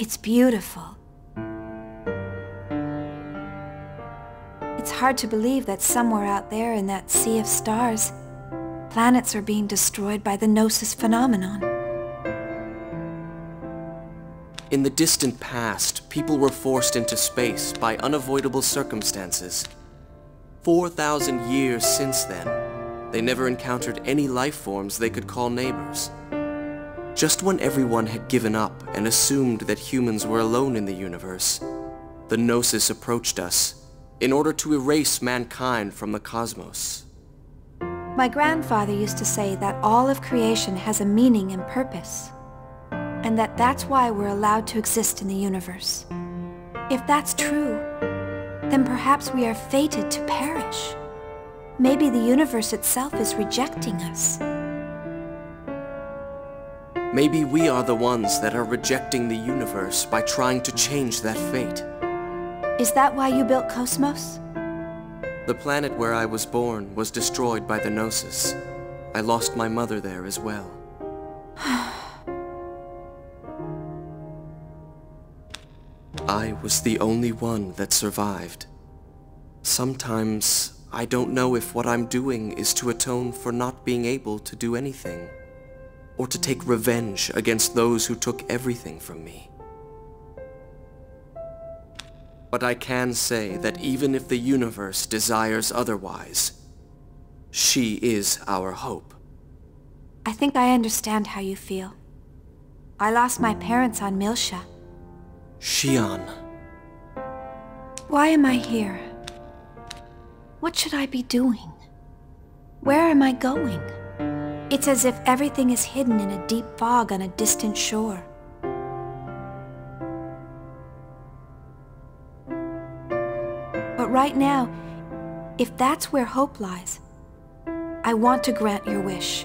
It's beautiful. It's hard to believe that somewhere out there in that sea of stars, planets are being destroyed by the Gnosis phenomenon. In the distant past, people were forced into space by unavoidable circumstances. 4,000 years since then, they never encountered any life forms they could call neighbors. Just when everyone had given up and assumed that humans were alone in the universe, the Gnosis approached us in order to erase mankind from the cosmos. My grandfather used to say that all of creation has a meaning and purpose and that that's why we're allowed to exist in the universe. If that's true, then perhaps we are fated to perish. Maybe the universe itself is rejecting us. Maybe we are the ones that are rejecting the universe by trying to change that fate. Is that why you built KOS-MOS? The planet where I was born was destroyed by the Gnosis. I lost my mother there as well. I was the only one that survived. Sometimes I don't know if what I'm doing is to atone for not being able to do anything, or to take revenge against those who took everything from me. But I can say that even if the universe desires otherwise, she is our hope. I think I understand how you feel. I lost my parents on Miltia. Shion. Why am I here? What should I be doing? Where am I going? It's as if everything is hidden in a deep fog on a distant shore. But right now, if that's where hope lies, I want to grant your wish.